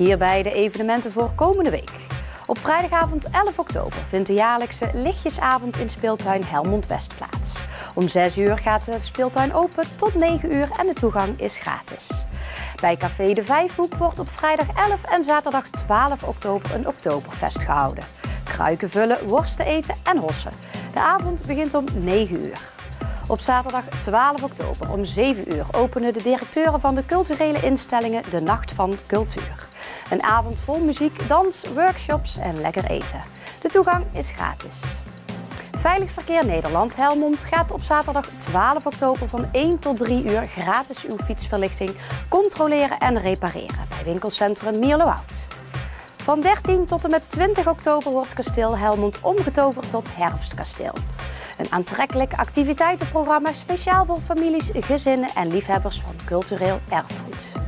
Hierbij de evenementen voor komende week. Op vrijdagavond 11 oktober vindt de jaarlijkse lichtjesavond in speeltuin Helmond West plaats. Om 6 uur gaat de speeltuin open tot 9 uur en de toegang is gratis. Bij Café de Vijfhoek wordt op vrijdag 11 en zaterdag 12 oktober een Oktoberfest gehouden. Kruiken vullen, worsten eten en hossen. De avond begint om 9 uur. Op zaterdag 12 oktober om 7 uur openen de directeuren van de culturele instellingen de Nacht van Cultuur. Een avond vol muziek, dans, workshops en lekker eten. De toegang is gratis. Veilig Verkeer Nederland Helmond gaat op zaterdag 12 oktober van 1 tot 3 uur gratis uw fietsverlichting controleren en repareren bij winkelcentrum Mierlohout. Van 13 tot en met 20 oktober wordt kasteel Helmond omgetoverd tot herfstkasteel. Een aantrekkelijk activiteitenprogramma speciaal voor families, gezinnen en liefhebbers van cultureel erfgoed.